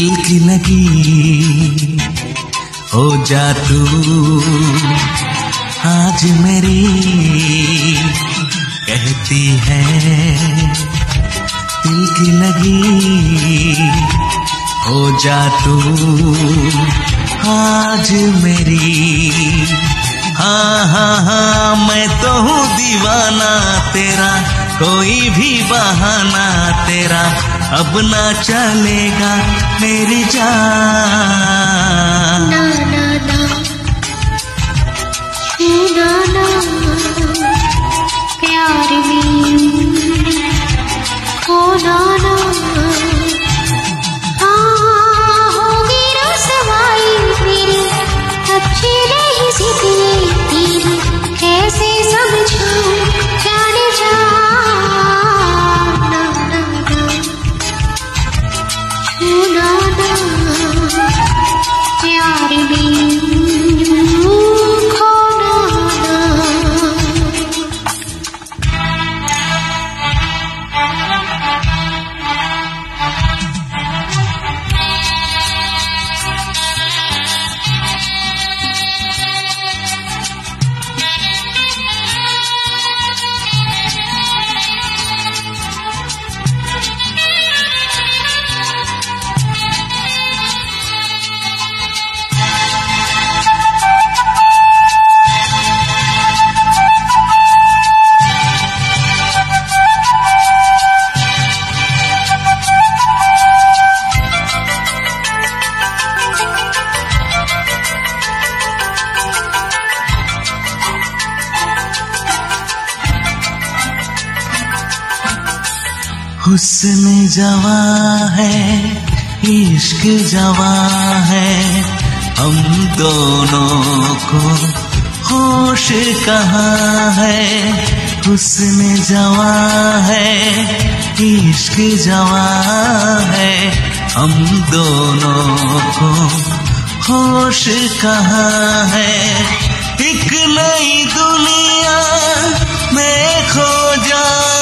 की लगी हो जा तू। आज मेरी कहती है, दिल की लगी हो जा तू। आज मेरी हाँ हाँ हाँ मैं तो हूँ दीवाना तेरा। कोई भी बहाना तेरा अब ना चलेगा मेरी जान। प्यार हो ना हुस्न जवा है, इश्क जवा है। हम दोनों को होश कहाँ है? हुस्न जवा है, इश्क जवा है। हम दोनों को होश कहाँ है? एक नई दुनिया में खो जाए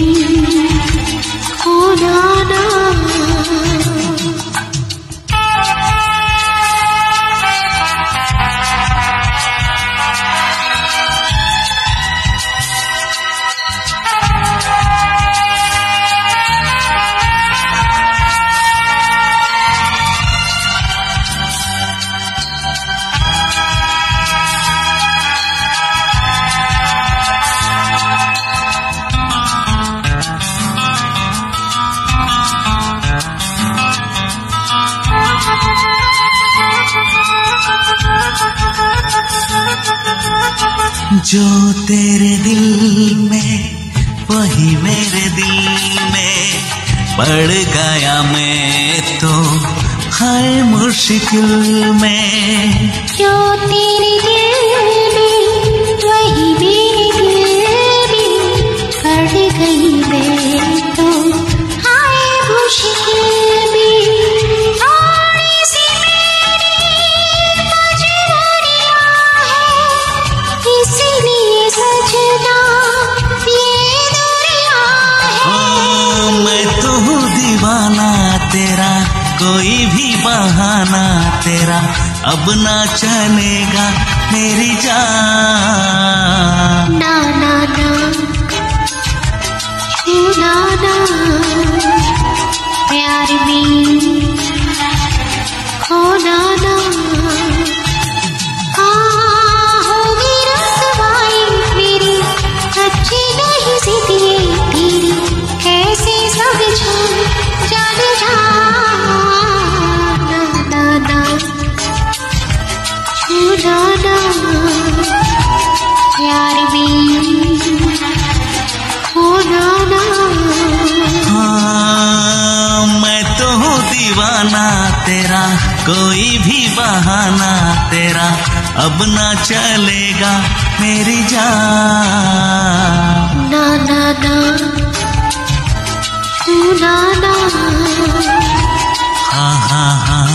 जो तेरे दिल में, वही मेरे दिल में। पड़ गया मैं तो हर मुश्किल में। जो तेरे दिल कोई भी बहाना तेरा, अब ना चलेगा मेरी जान। ना ना ना ना ना प्यार में कोई भी बहाना तेरा अब ना चलेगा मेरी जान। ना ना ना ना ना। हाँ हाँ।